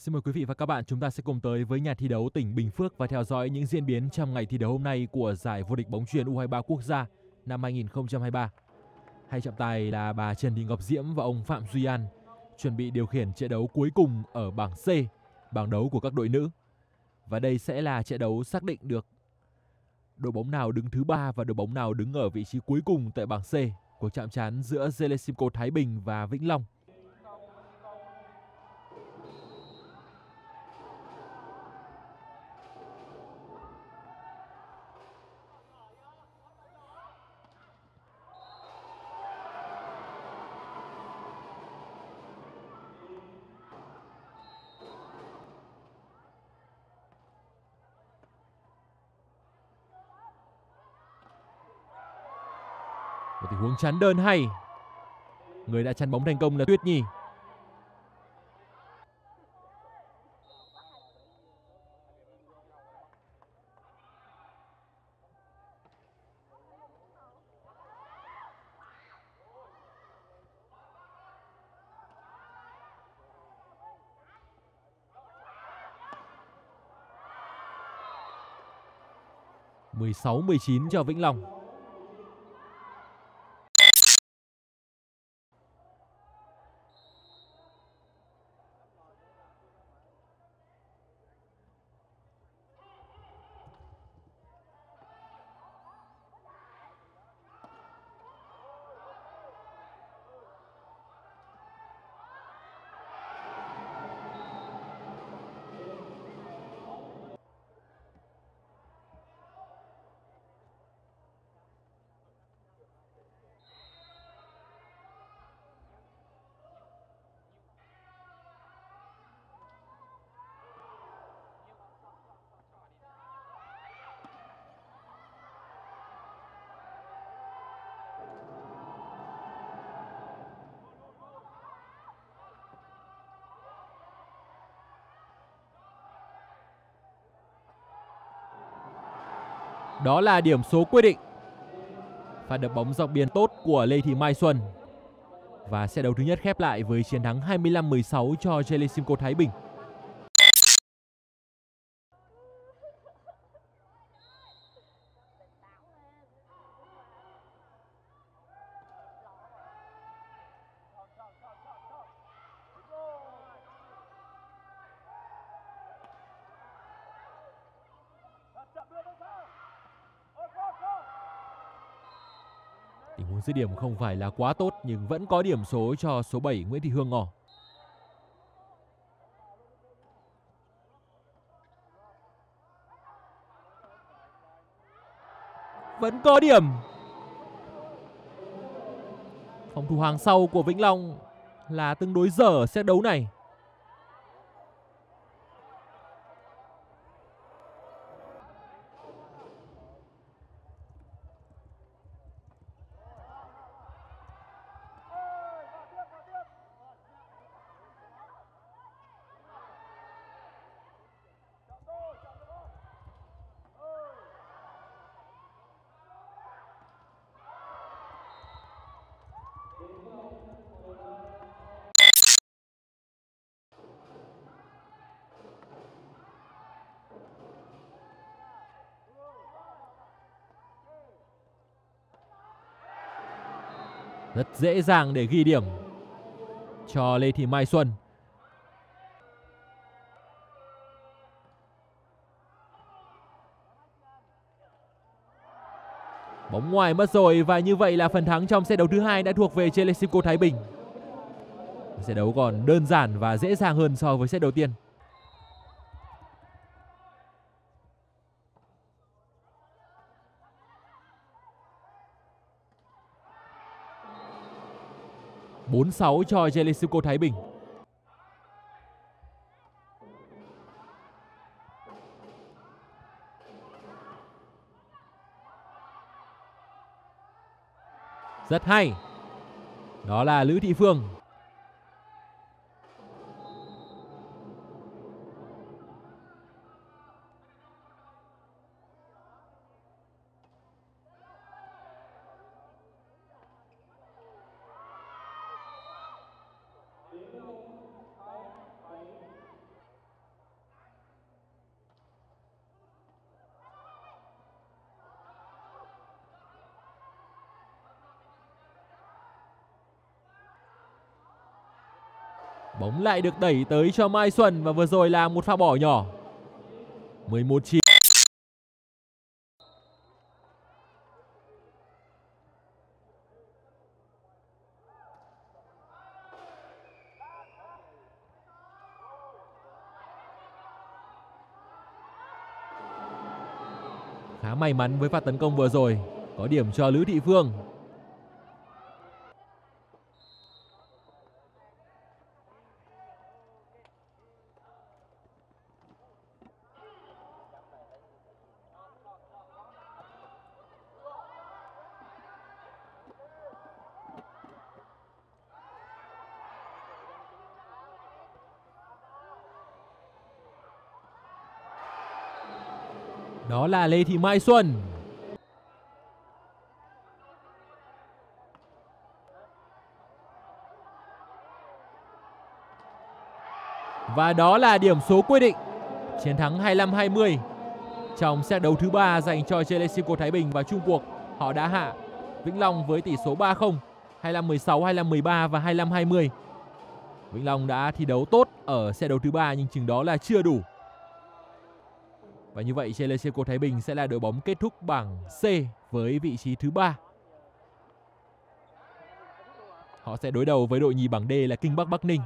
Xin mời quý vị và các bạn chúng ta sẽ cùng tới với nhà thi đấu tỉnh Bình Phước và theo dõi những diễn biến trong ngày thi đấu hôm nay của giải vô địch bóng chuyền U23 quốc gia năm 2023. Hai trọng tài là bà Trần Thị Ngọc Diễm và ông Phạm Duy An chuẩn bị điều khiển trận đấu cuối cùng ở bảng C, bảng đấu của các đội nữ. Và đây sẽ là trận đấu xác định được đội bóng nào đứng thứ ba và đội bóng nào đứng ở vị trí cuối cùng tại bảng C cuộc chạm trán giữa Zelesimco Thái Bình và Vĩnh Long. Một tình huống chắn đơn hay. Người đã chắn bóng thành công là Tuyết Nhi. mười sáu, mười chín cho Vĩnh Long. Đó là điểm số quyết định. Pha đập bóng dọc biên tốt của Lê Thị Mai Xuân. Và set đấu thứ nhất khép lại với chiến thắng 25-16 cho Jelesimco Thái Bình. Tình huống dứt điểm không phải là quá tốt, nhưng vẫn có điểm số cho số 7 Nguyễn Thị Hương Ngò. Vẫn có điểm. Phòng thủ hàng sau của Vĩnh Long là tương đối dở xét đấu này. Rất dễ dàng để ghi điểm cho Lê Thị Mai Xuân. Bóng ngoài mất rồi và như vậy là phần thắng trong set đấu thứ hai đã thuộc về Chelesipco Thái Bình. Set đấu còn đơn giản và dễ dàng hơn so với set đầu tiên. Bốn sáu cho Jelesuko Thái Bình. Rất hay. Đó là Lữ Thị Phương. Bóng lại được đẩy tới cho Mai Xuân và vừa rồi là một pha bỏ nhỏ. 11 9. Khá may mắn với pha tấn công vừa rồi, có điểm cho Lữ Thị Phương. Đó là Lê Thị Mai Xuân. Và đó là điểm số quyết định. Chiến thắng 25-20 trong set đấu thứ ba dành cho Chelesico Thái Bình và Trung cuộc. Họ đã hạ Vĩnh Long với tỷ số 3-0, 25-16, 25-13 và 25-20. Vĩnh Long đã thi đấu tốt ở set đấu thứ ba nhưng chừng đó là chưa đủ. Và như vậy Chelesico Thái Bình sẽ là đội bóng kết thúc bảng C với vị trí thứ ba. Họ sẽ đối đầu với đội nhì bảng D là Kinh Bắc Bắc Ninh.